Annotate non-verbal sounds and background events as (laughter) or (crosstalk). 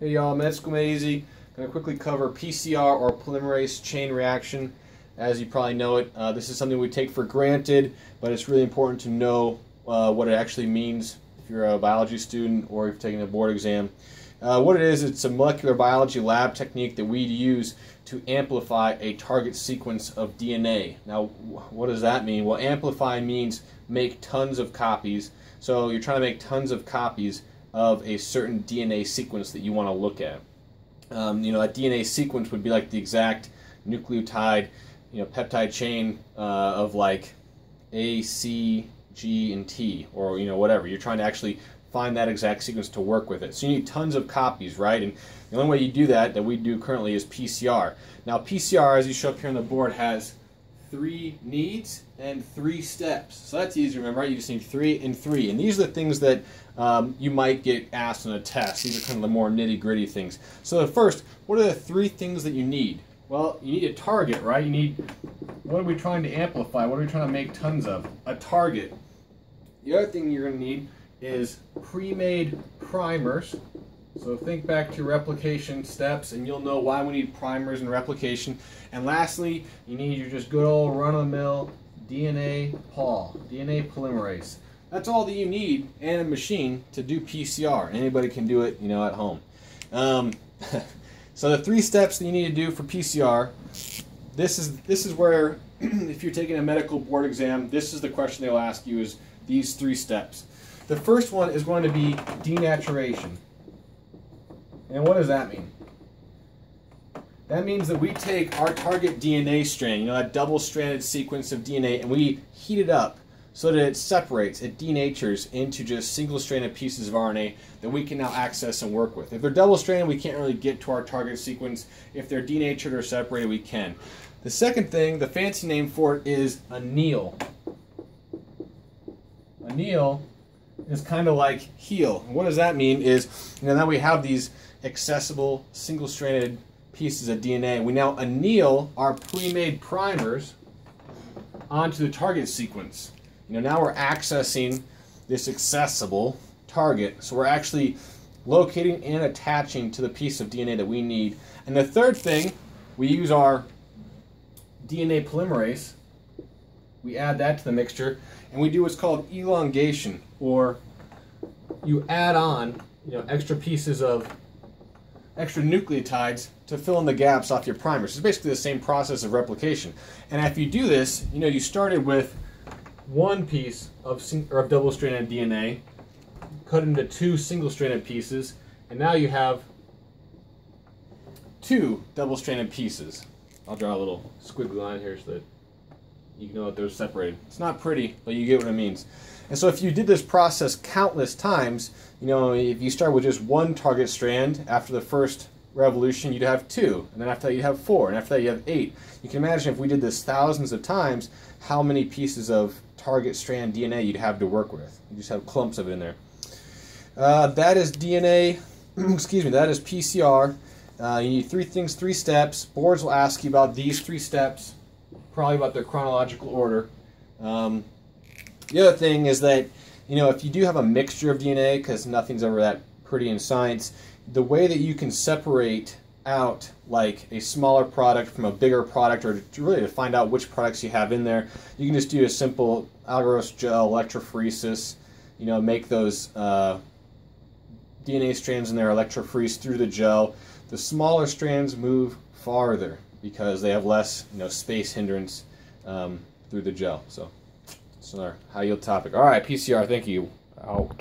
Hey y'all, Med School Made Easy. Going to quickly cover PCR or polymerase chain reaction. As you probably know it, uh, this is something we take for granted, but it's really important to know uh, what it actually means if you're a biology student or if you're taking a board exam. Uh, what it is, it's a molecular biology lab technique that we use to amplify a target sequence of DNA. Now, what does that mean? Well, amplify means make tons of copies. So you're trying to make tons of copies of a certain DNA sequence that you want to look at. Um, you know, that DNA sequence would be like the exact nucleotide, you know, peptide chain uh, of like A, C, G, and T, or you know, whatever. You're trying to actually find that exact sequence to work with it. So you need tons of copies, right? And the only way you do that, that we do currently, is PCR. Now, PCR, as you show up here on the board, has three needs and three steps. So that's easy to remember, right? You just need three and three. And these are the things that um, you might get asked on a test. These are kind of the more nitty gritty things. So the first, what are the three things that you need? Well, you need a target, right? You need, what are we trying to amplify? What are we trying to make tons of? A target. The other thing you're to need is pre-made primers. So think back to your replication steps and you'll know why we need primers and replication. And lastly, you need your just good old run-of-the-mill DNA pol, DNA polymerase. That's all that you need and a machine to do PCR. Anybody can do it, you know, at home. Um, (laughs) so the three steps that you need to do for PCR, this is this is where (clears throat) if you're taking a medical board exam, this is the question they'll ask you is these three steps. The first one is going to be denaturation. And what does that mean? That means that we take our target DNA strand, you know, that double-stranded sequence of DNA, and we heat it up so that it separates, it denatures into just single-stranded pieces of RNA that we can now access and work with. If they're double-stranded, we can't really get to our target sequence. If they're denatured or separated, we can. The second thing, the fancy name for it is anneal. Anneal is kind of like heal. And what does that mean is, you know, now we have these accessible single-stranded pieces of DNA. We now anneal our pre-made primers onto the target sequence. You know, now we're accessing this accessible target. So we're actually locating and attaching to the piece of DNA that we need. And the third thing, we use our DNA polymerase. We add that to the mixture, and we do what's called elongation, or you add on, you know, extra pieces of extra nucleotides to fill in the gaps off your primers. It's basically the same process of replication. And if you do this, you know, you started with one piece of, or of double-stranded DNA, cut into two single-stranded pieces, and now you have two double-stranded pieces. I'll draw a little squiggly line here so that you know that they're separated. It's not pretty, but you get what it means. And so if you did this process countless times, you know, if you start with just one target strand, after the first revolution you'd have two, and then after that you'd have four, and after that you have eight. You can imagine if we did this thousands of times, how many pieces of target strand DNA you'd have to work with. You just have clumps of it in there. Uh, that is DNA, (clears throat) excuse me, that is PCR. Uh, you need three things, three steps. Boards will ask you about these three steps, probably about their chronological order. Um, the other thing is that, you know, if you do have a mixture of DNA, because nothing's ever that pretty in science, the way that you can separate out like a smaller product from a bigger product or to really to find out which products you have in there, you can just do a simple agarose gel electrophoresis, you know, make those uh, DNA strands in there electrophorese through the gel. The smaller strands move farther because they have less, you know, space hindrance um, through the gel. So. It's another high yield topic. All right, PCR, thank you. Out.